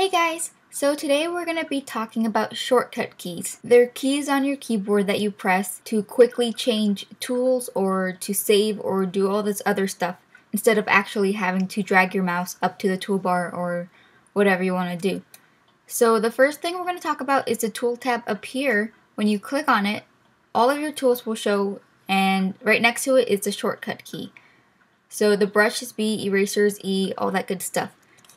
Hey guys! So today we're going to be talking about shortcut keys. They're keys on your keyboard that you press to quickly change tools or to save or do all this other stuff instead of actually having to drag your mouse up to the toolbar or whatever you want to do. So the first thing we're going to talk about is the tool tab up here. When you click on it, all of your tools will show and right next to it is the shortcut key. So the brush is B, erasers E, all that good stuff.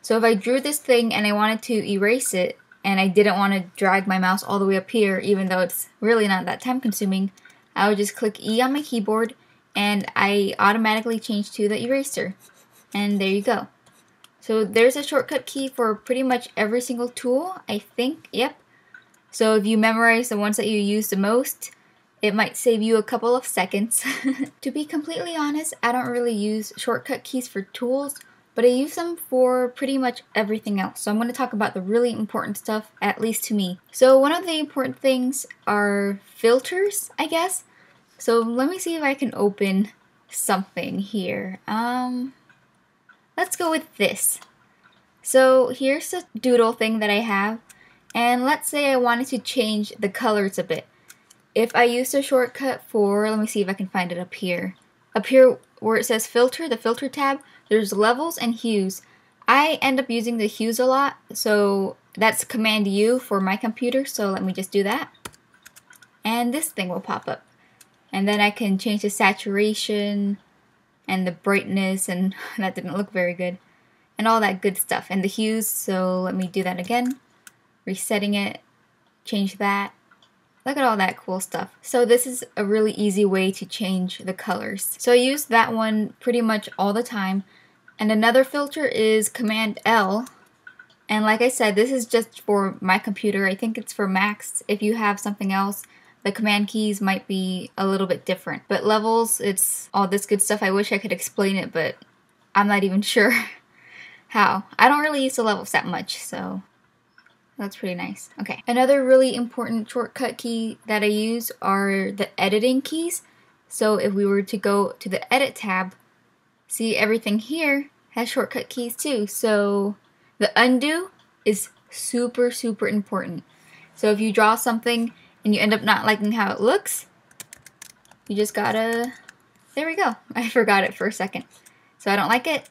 So if I drew this thing and I wanted to erase it, and I didn't want to drag my mouse all the way up here, even though it's really not that time consuming, I would just click E on my keyboard and I automatically change to the eraser. And there you go. So there's a shortcut key for pretty much every single tool, I think, yep. So if you memorize the ones that you use the most, it might save you a couple of seconds. to be completely honest, I don't really use shortcut keys for tools but I use them for pretty much everything else. So I'm going to talk about the really important stuff, at least to me. So one of the important things are filters, I guess. So let me see if I can open something here. Um, let's go with this. So here's a doodle thing that I have. And let's say I wanted to change the colors a bit. If I use a shortcut for, let me see if I can find it up here. Up here where it says filter, the filter tab, there's levels and hues. I end up using the hues a lot, so that's Command U for my computer, so let me just do that. And this thing will pop up. And then I can change the saturation and the brightness, and that didn't look very good. And all that good stuff. And the hues, so let me do that again. Resetting it, change that. Look at all that cool stuff. So this is a really easy way to change the colors. So I use that one pretty much all the time. And another filter is Command L. And like I said, this is just for my computer. I think it's for Macs. If you have something else, the command keys might be a little bit different. But levels, it's all this good stuff. I wish I could explain it, but I'm not even sure how. I don't really use the levels that much, so that's pretty nice. Okay. Another really important shortcut key that I use are the editing keys. So if we were to go to the edit tab, see everything here has shortcut keys too. So the undo is super, super important. So if you draw something and you end up not liking how it looks, you just gotta, there we go. I forgot it for a second. So I don't like it,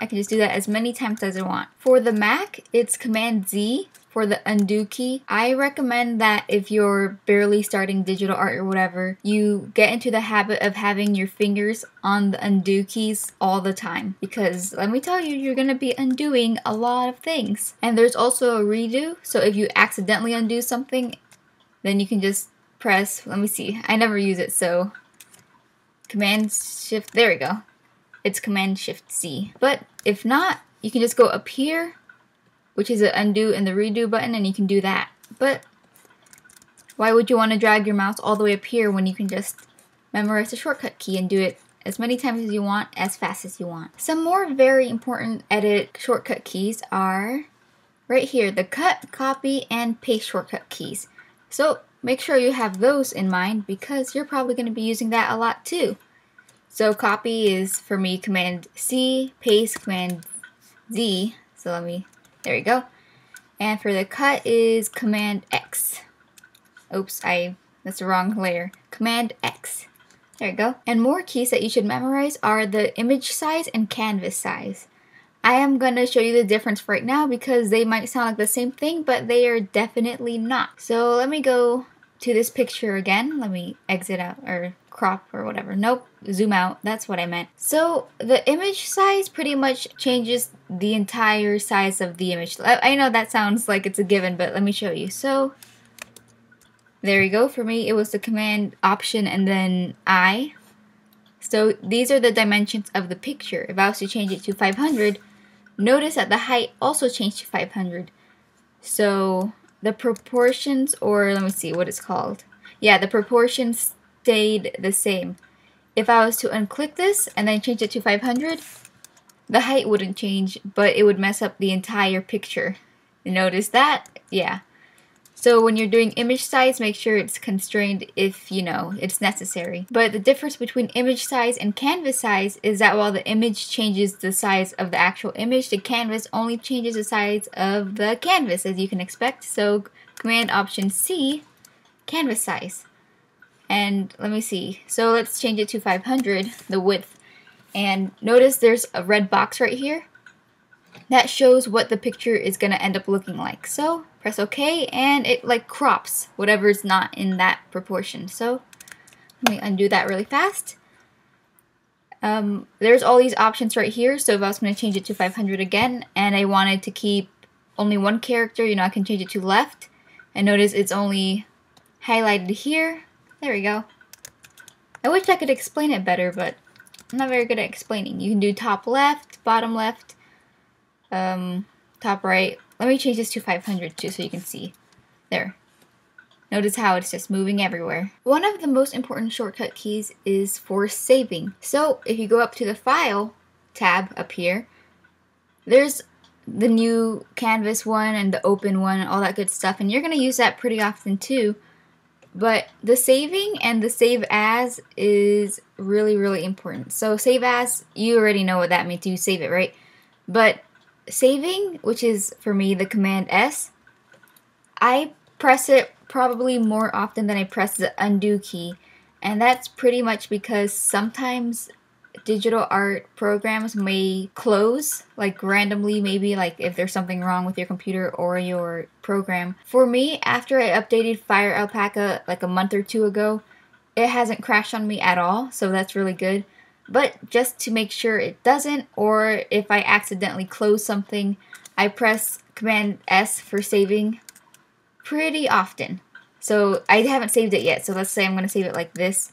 I can just do that as many times as I want. For the Mac, it's Command Z for the undo key. I recommend that if you're barely starting digital art or whatever, you get into the habit of having your fingers on the undo keys all the time. Because let me tell you, you're gonna be undoing a lot of things. And there's also a redo, so if you accidentally undo something, then you can just press, let me see, I never use it, so Command Shift, there we go it's Command Shift C. But if not, you can just go up here, which is the undo and the redo button, and you can do that. But why would you want to drag your mouse all the way up here when you can just memorize the shortcut key and do it as many times as you want, as fast as you want. Some more very important edit shortcut keys are right here, the cut, copy, and paste shortcut keys. So make sure you have those in mind because you're probably going to be using that a lot too. So copy is for me Command C, paste Command Z. So let me, there we go. And for the cut is Command X. Oops, I, that's the wrong layer. Command X. There you go. And more keys that you should memorize are the image size and canvas size. I am going to show you the difference right now because they might sound like the same thing, but they are definitely not. So let me go to this picture again. Let me exit out or crop or whatever. Nope, zoom out. That's what I meant. So the image size pretty much changes the entire size of the image. I, know that sounds like it's a given, but let me show you. So there you go. For me, it was the command option and then I. So these are the dimensions of the picture. If I was to change it to 500, notice that the height also changed to 500. So the proportions, or let me see what it's called. Yeah, the proportions stayed the same. If I was to unclick this and then change it to 500, the height wouldn't change, but it would mess up the entire picture. Notice that? Yeah. So when you're doing image size, make sure it's constrained if, you know, it's necessary. But the difference between image size and canvas size is that while the image changes the size of the actual image, the canvas only changes the size of the canvas, as you can expect. So Command Option C, canvas size. And let me see. So let's change it to 500, the width. And notice there's a red box right here that shows what the picture is going to end up looking like. So press OK and it like crops whatever's not in that proportion. So let me undo that really fast. Um, there's all these options right here. So if I was going to change it to 500 again and I wanted to keep only one character, you know, I can change it to left. And notice it's only highlighted here. There we go. I wish I could explain it better, but I'm not very good at explaining. You can do top left, bottom left, um, top right. Let me change this to 500 too so you can see. There. Notice how it's just moving everywhere. One of the most important shortcut keys is for saving. So if you go up to the File tab up here, there's the new Canvas one and the open one and all that good stuff. And you're going to use that pretty often too. But the saving and the save as is really, really important. So save as, you already know what that means. You save it, right? But saving, which is for me the command S, I press it probably more often than I press the undo key. And that's pretty much because sometimes digital art programs may close like randomly maybe like if there's something wrong with your computer or your program. For me, after I updated FireAlpaca like a month or two ago, it hasn't crashed on me at all, so that's really good. But just to make sure it doesn't, or if I accidentally close something, I press Command S for saving pretty often. So I haven't saved it yet, so let's say I'm going to save it like this,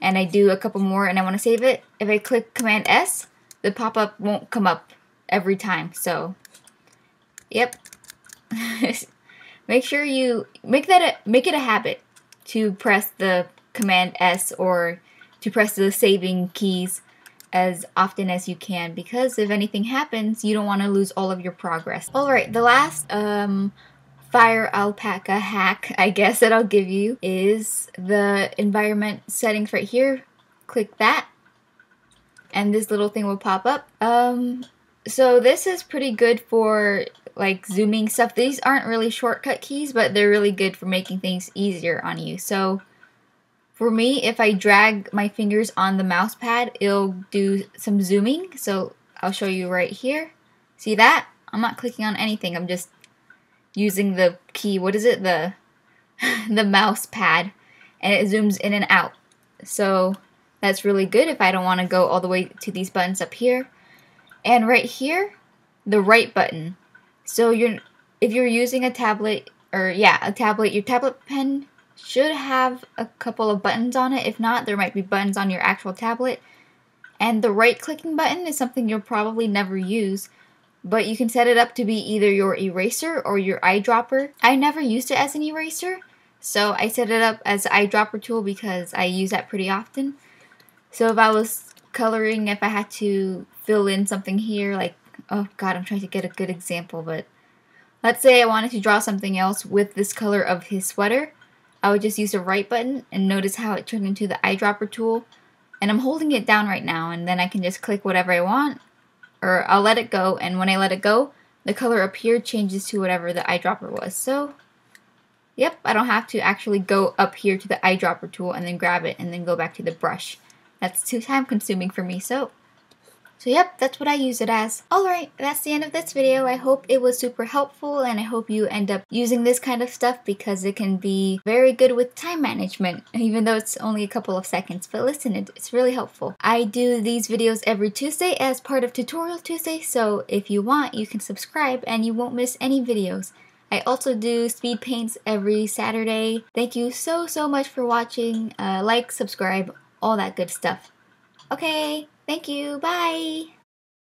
and I do a couple more and I want to save it. If I click Command S, the pop-up won't come up every time, so yep. make sure you make that a, make it a habit to press the Command S or to press the saving keys as often as you can because if anything happens, you don't want to lose all of your progress. Alright, the last um, FireAlpaca hack, I guess, that I'll give you is the environment settings right here. Click that and this little thing will pop up. Um, so this is pretty good for like zooming stuff. These aren't really shortcut keys, but they're really good for making things easier on you. So for me, if I drag my fingers on the mouse pad, it'll do some zooming. So I'll show you right here. See that? I'm not clicking on anything. I'm just using the key. What is it? The the mouse pad. And it zooms in and out. So that's really good if I don't want to go all the way to these buttons up here. And right here, the right button. So you're if you're using a tablet or yeah, a tablet, your tablet pen should have a couple of buttons on it. If not, there might be buttons on your actual tablet. And the right clicking button is something you'll probably never use, but you can set it up to be either your eraser or your eyedropper. I never used it as an eraser, so I set it up as eyedropper tool because I use that pretty often. So if I was coloring, if I had to fill in something here, like, oh god, I'm trying to get a good example, but let's say I wanted to draw something else with this color of his sweater. I would just use the right button and notice how it turned into the eyedropper tool. And I'm holding it down right now and then I can just click whatever I want or I'll let it go and when I let it go, the color up here changes to whatever the eyedropper was. So, yep, I don't have to actually go up here to the eyedropper tool and then grab it and then go back to the brush. That's too time consuming for me, so so yep, that's what I use it as. Alright, that's the end of this video. I hope it was super helpful and I hope you end up using this kind of stuff because it can be very good with time management, even though it's only a couple of seconds. But listen, it's really helpful. I do these videos every Tuesday as part of Tutorial Tuesday, so if you want, you can subscribe and you won't miss any videos. I also do speed paints every Saturday. Thank you so, so much for watching. Uh, like, subscribe, all that good stuff. Okay, Thank you. Bye.